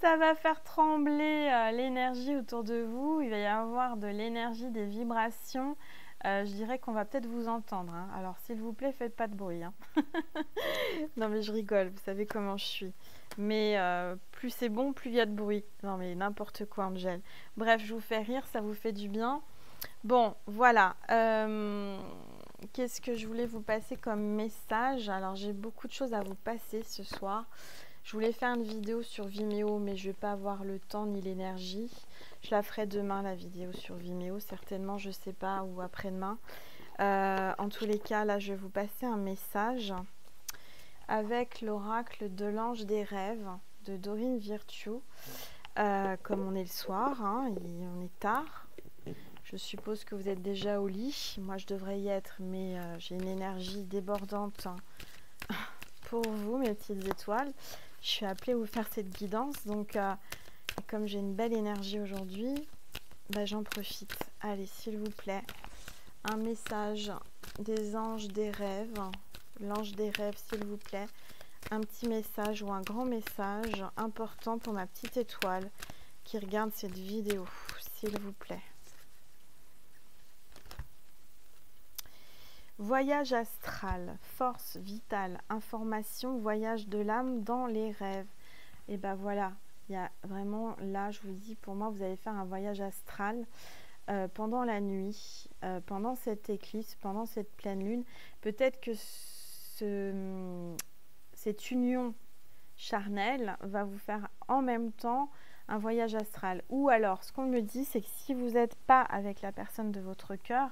Ça va faire trembler euh, l'énergie autour de vous. Il va y avoir de l'énergie, des vibrations. Euh, je dirais qu'on va peut-être vous entendre. Hein. Alors, s'il vous plaît, faites pas de bruit. Hein. non, mais je rigole. Vous savez comment je suis. Mais plus c'est bon, plus il y a de bruit. Non, mais n'importe quoi, Angèle. Bref, je vous fais rire, ça vous fait du bien. Bon, voilà. Euh, qu'est-ce que je voulais vous passer comme message? Alors, j'ai beaucoup de choses à vous passer ce soir. Je voulais faire une vidéo sur Vimeo, mais je ne vais pas avoir le temps ni l'énergie. Je la ferai demain, la vidéo sur Vimeo, certainement, je ne sais pas, ou après-demain. Euh, en tous les cas, là, je vais vous passer un message avec l'oracle de l'ange des rêves de Dorine Virtue. Euh, comme on est le soir, hein, on est tard. Je suppose que vous êtes déjà au lit. Moi, je devrais y être, mais euh, j'ai une énergie débordante pour vous, mes petites étoiles. Je suis appelée à vous faire cette guidance. Donc, euh, comme j'ai une belle énergie aujourd'hui, bah, j'en profite. Allez, s'il vous plaît, un message des anges des rêves. L'ange des rêves, s'il vous plaît. Un petit message ou un grand message important pour ma petite étoile qui regarde cette vidéo, s'il vous plaît. Voyage astral, force vitale, information, voyage de l'âme dans les rêves. Et ben voilà, il y a vraiment là, je vous dis, pour moi, vous allez faire un voyage astral euh, pendant la nuit, euh, pendant cette éclipse, pendant cette pleine lune. Peut-être que ce, cette union charnelle va vous faire en même temps un voyage astral. Ou alors, ce qu'on me dit, c'est que si vous n'êtes pas avec la personne de votre cœur,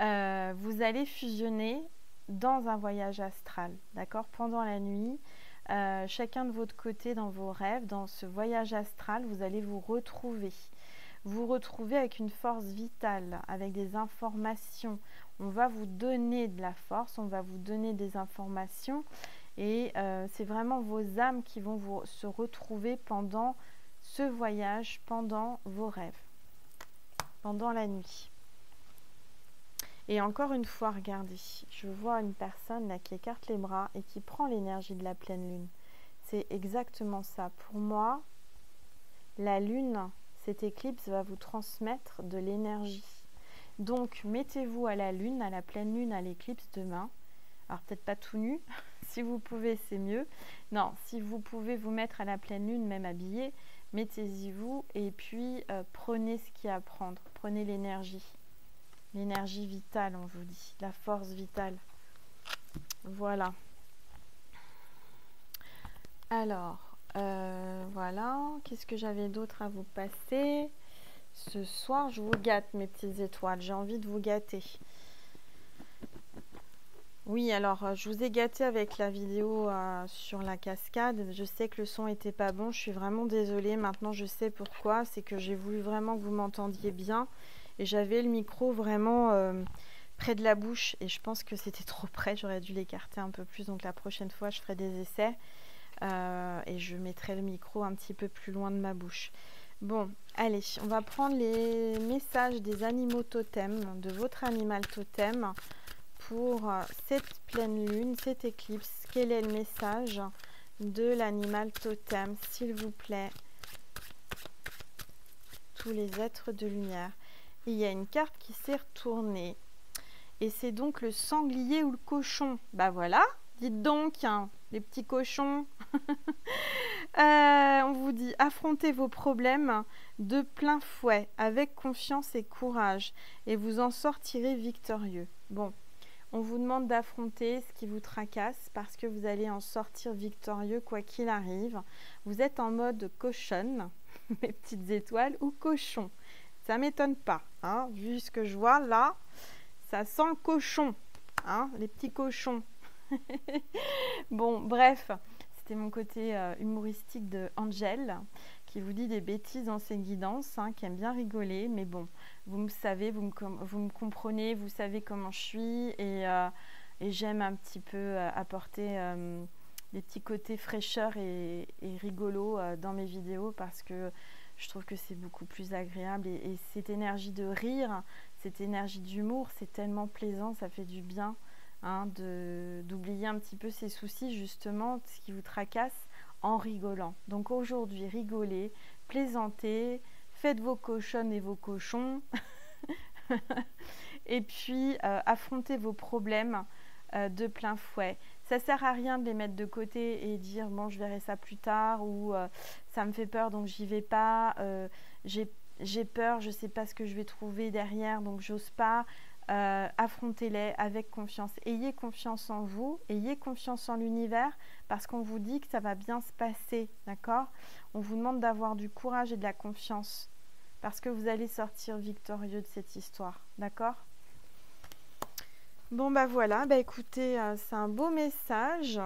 euh, vous allez fusionner dans un voyage astral, d'accord? Pendant la nuit, euh, chacun de votre côté dans vos rêves, dans ce voyage astral, vous allez vous retrouver. Vous retrouver avec une force vitale, avec des informations. On va vous donner de la force, on va vous donner des informations et euh, c'est vraiment vos âmes qui vont se retrouver pendant ce voyage, pendant vos rêves, pendant la nuit. Et encore une fois, regardez, je vois une personne là qui écarte les bras et qui prend l'énergie de la pleine lune. C'est exactement ça. Pour moi, la lune, cette éclipse va vous transmettre de l'énergie. Donc, mettez-vous à la lune, à la pleine lune, à l'éclipse demain. Alors, peut-être pas tout nu. si vous pouvez, c'est mieux. Non, si vous pouvez vous mettre à la pleine lune, même habillé, mettez-y vous et puis euh, prenez ce qu'il y a à prendre. Prenez l'énergie l'énergie vitale, on vous dit, la force vitale. Voilà. Alors, euh, voilà. Qu'est-ce que j'avais d'autre à vous passer Ce soir, je vous gâte, mes petites étoiles. J'ai envie de vous gâter. Oui, alors euh, je vous ai gâté avec la vidéo euh, sur la cascade. Je sais que le son était pas bon. Je suis vraiment désolée. Maintenant, je sais pourquoi. C'est que j'ai voulu vraiment que vous m'entendiez bien et j'avais le micro vraiment euh, près de la bouche. Et je pense que c'était trop près, j'aurais dû l'écarter un peu plus, donc la prochaine fois je ferai des essais. Euh, et je mettrai le micro un petit peu plus loin de ma bouche. Bon, allez, on va prendre les messages des animaux totems, de votre animal totem pour euh, cette pleine lune, cette éclipse. Quel est le message de l'animal totem, s'il vous plaît? Tous les êtres de lumière il y a une carte qui s'est retournée. Et c'est donc le sanglier ou le cochon. Bah voilà, dites donc, hein, les petits cochons. Euh, on vous dit affrontez vos problèmes de plein fouet, avec confiance et courage, et vous en sortirez victorieux. Bon, on vous demande d'affronter ce qui vous tracasse parce que vous allez en sortir victorieux quoi qu'il arrive. Vous êtes en mode cochonne, mes petites étoiles, ou cochon. Ça m'étonne pas, hein, vu ce que je vois là. Ça sent le cochon, hein, les petits cochons. bon, bref, c'était mon côté euh, humoristique de Angel qui vous dit des bêtises dans ses guidances, hein, qui aime bien rigoler, mais bon, vous me savez, vous me, comprenez, vous savez comment je suis et, euh, j'aime un petit peu euh, apporter des petits côtés fraîcheur et, et rigolo dans mes vidéos parce que je trouve que c'est beaucoup plus agréable. Et, cette énergie de rire, cette énergie d'humour, c'est tellement plaisant, ça fait du bien hein, d'oublier un petit peu ces soucis, justement, ce qui vous tracasse, en rigolant. Donc aujourd'hui, rigolez, plaisantez, faites vos cochonnes et vos cochons. et puis euh, affrontez vos problèmes euh, de plein fouet. Ça sert à rien de les mettre de côté et dire bon je verrai ça plus tard ou euh, ça me fait peur donc j'y vais pas. j'ai peur, je sais pas ce que je vais trouver derrière donc j'ose pas. affrontez-les avec confiance. Ayez confiance en vous, ayez confiance en l'univers parce qu'on vous dit que ça va bien se passer, d'accord? On vous demande d'avoir du courage et de la confiance parce que vous allez sortir victorieux de cette histoire. D'accord? Bon, bah voilà, bah écoutez, euh, c'est un beau message.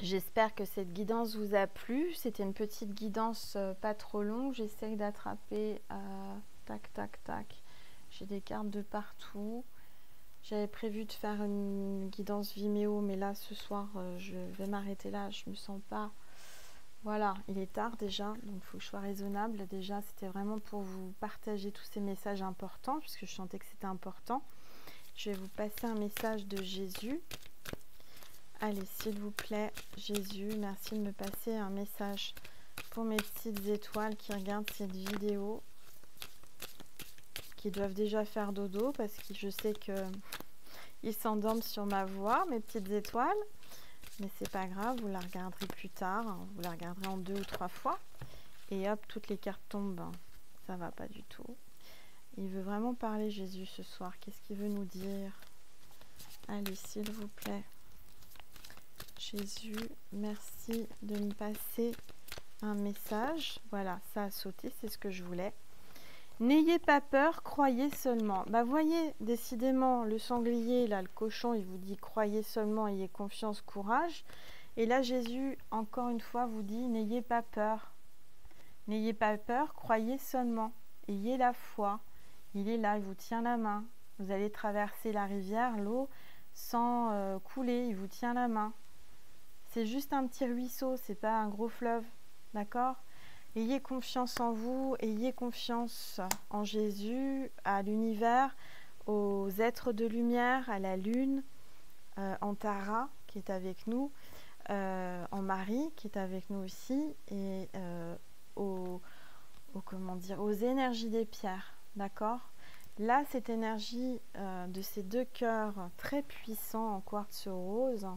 J'espère que cette guidance vous a plu. C'était une petite guidance euh, pas trop longue. J'essaye d'attraper. Euh, tac, tac, tac. J'ai des cartes de partout. J'avais prévu de faire une guidance Vimeo, mais là, ce soir, je vais m'arrêter là. Je me sens pas voilà, il est tard déjà, donc il faut que je sois raisonnable. Déjà, c'était vraiment pour vous partager tous ces messages importants, puisque je sentais que c'était important. Je vais vous passer un message de Jésus. Allez, s'il vous plaît, Jésus, merci de me passer un message pour mes petites étoiles qui regardent cette vidéo, qui doivent déjà faire dodo, parce que je sais qu'ils s'endorment sur ma voix, mes petites étoiles. Mais c'est pas grave, vous la regarderez plus tard. Vous la regarderez en deux ou trois fois. Et hop, toutes les cartes tombent. Ça va pas du tout. Il veut vraiment parler Jésus ce soir. Qu'est-ce qu'il veut nous dire? Allez, s'il vous plaît. Jésus, merci de me passer un message. Voilà, ça a sauté, c'est ce que je voulais. N'ayez pas peur, croyez seulement. Bah voyez, décidément, le sanglier, là, le cochon, il vous dit croyez seulement, ayez confiance, courage. Et là, Jésus, encore une fois, vous dit n'ayez pas peur. N'ayez pas peur, croyez seulement. Ayez la foi. Il est là, il vous tient la main. Vous allez traverser la rivière, l'eau, sans euh, couler, il vous tient la main. C'est juste un petit ruisseau, c'est pas un gros fleuve. D'accord? Ayez confiance en vous, ayez confiance en Jésus, à l'univers, aux êtres de lumière, à la lune, euh, en Tara qui est avec nous, euh, en Marie qui est avec nous aussi, et aux, aux énergies des pierres. D'accord Là, cette énergie de ces deux cœurs très puissants en quartz rose,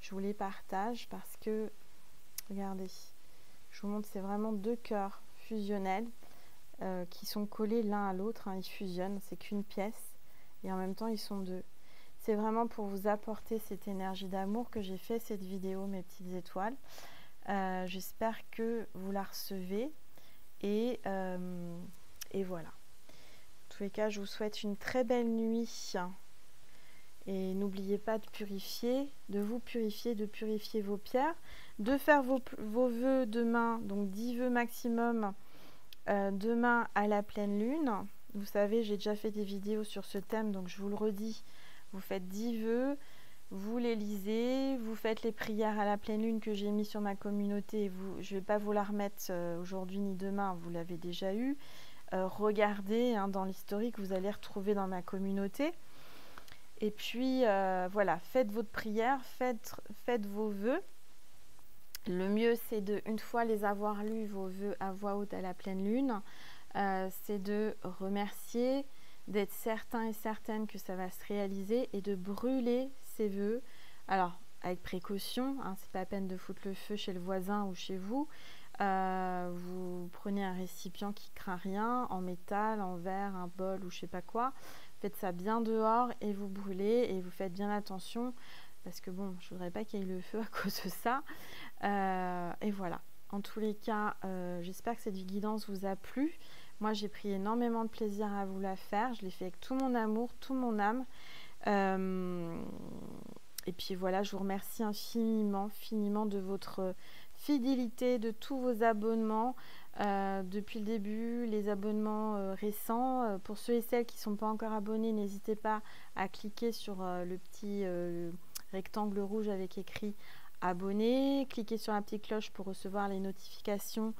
je vous les partage parce que, regardez, je vous montre, c'est vraiment deux cœurs fusionnels euh, qui sont collés l'un à l'autre. Hein. ils fusionnent, c'est qu'une pièce. Et en même temps, ils sont deux. C'est vraiment pour vous apporter cette énergie d'amour que j'ai fait cette vidéo, mes petites étoiles. Euh, j'espère que vous la recevez. Euh, et voilà. Tous les cas, je vous souhaite une très belle nuit. Et n'oubliez pas de purifier, de vous purifier, de purifier vos pierres de faire vos, vos vœux demain, donc 10 vœux maximum euh, demain à la pleine lune. Vous savez, j'ai déjà fait des vidéos sur ce thème, donc je vous le redis. Vous faites 10 vœux, vous les lisez, vous faites les prières à la pleine lune que j'ai mis sur ma communauté. Vous, je ne vais pas vous la remettre euh, aujourd'hui ni demain, vous l'avez déjà eu. Euh, regardez hein, dans l'historique, vous allez retrouver dans ma communauté. Et puis voilà, faites votre prière, faites, vos vœux. Le mieux, c'est de, une fois les avoir lus, vos voeux à voix haute à la pleine lune, euh, c'est de remercier, d'être certain et certaine que ça va se réaliser et de brûler ces vœux. Alors, avec précaution, hein, c'est pas peine de foutre le feu chez le voisin ou chez vous. Euh, vous prenez un récipient qui craint rien, en métal, en verre, un bol ou je sais pas quoi. Faites ça bien dehors et vous brûlez et vous faites bien attention parce que bon, je voudrais pas qu'il y ait le feu à cause de ça. Euh, et voilà. En tous les cas, euh, j'espère que cette guidance vous a plu. Moi, j'ai pris énormément de plaisir à vous la faire. Je l'ai fait avec tout mon amour, tout mon âme. Et puis voilà, je vous remercie infiniment, infiniment de votre fidélité, de tous vos abonnements. depuis le début, les abonnements récents. pour ceux et celles qui ne sont pas encore abonnés, n'hésitez pas à cliquer sur le petit rectangle rouge avec écrit abonner, cliquez sur la petite cloche pour recevoir les notifications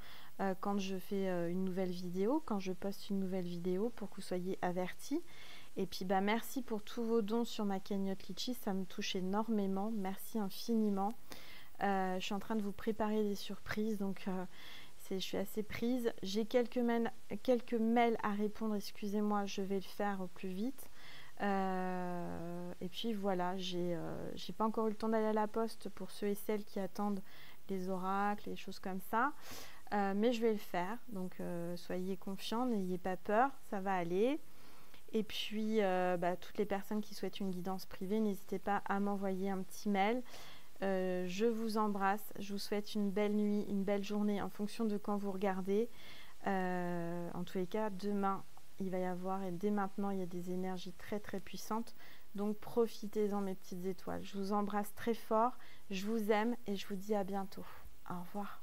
quand je fais une nouvelle vidéo, quand je poste une nouvelle vidéo pour que vous soyez avertis. Et puis bah merci pour tous vos dons sur ma cagnotte Litchi, ça me touche énormément. Merci infiniment. Je suis en train de vous préparer des surprises, donc je suis assez prise. J'ai quelques, mails, à répondre, excusez-moi, je vais le faire au plus vite. Euh, et puis voilà, j'ai euh, pas encore eu le temps d'aller à la poste pour ceux et celles qui attendent les oracles, les choses comme ça. Euh, mais je vais le faire, donc soyez confiants, n'ayez pas peur, ça va aller. Et puis, bah, toutes les personnes qui souhaitent une guidance privée, n'hésitez pas à m'envoyer un petit mail. Euh, je vous embrasse. Je vous souhaite une belle nuit, une belle journée en fonction de quand vous regardez. Euh, en tous les cas, demain, il va y avoir, et dès maintenant, il y a des énergies très très puissantes. Donc profitez-en, mes petites étoiles. Je vous embrasse très fort. Je vous aime et je vous dis à bientôt. Au revoir.